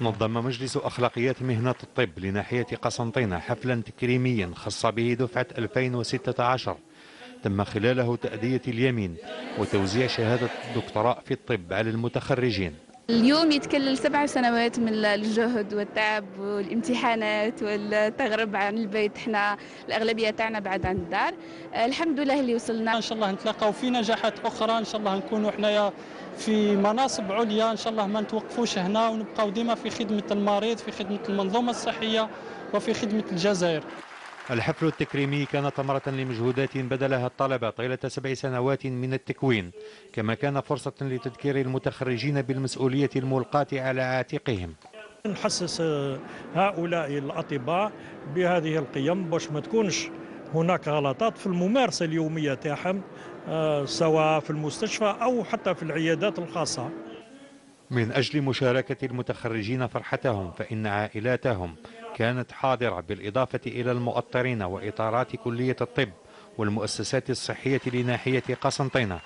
نظم مجلس أخلاقيات مهنة الطب لناحية قسنطينة حفلا تكريميا خص به دفعة 2016 تم خلاله تأدية اليمين وتوزيع شهادة الدكتوراه في الطب على المتخرجين. اليوم يتكلل سبع سنوات من الجهد والتعب والامتحانات والتغرب عن البيت. إحنا الأغلبية تاعنا بعد عن الدار. الحمد لله اللي وصلنا. إن شاء الله نتلاقاو في نجاحات أخرى. إن شاء الله نكونوا حنايا في مناصب عليا. إن شاء الله ما نتوقفوش هنا ونبقاو ديما في خدمة المريض في خدمة المنظومة الصحية وفي خدمة الجزائر. الحفل التكريمي كان ثمرة لمجهودات بذلها الطلبة طيلة سبع سنوات من التكوين كما كان فرصة لتذكير المتخرجين بالمسؤولية الملقاة على عاتقهم. نحسس هؤلاء الأطباء بهذه القيم باش ما تكونش هناك غلطات في الممارسة اليومية تاعهم سواء في المستشفى أو حتى في العيادات الخاصة. من أجل مشاركة المتخرجين فرحتهم فإن عائلاتهم كانت حاضرة بالإضافة إلى المؤطرين وإطارات كلية الطب والمؤسسات الصحية لناحية قسنطينة.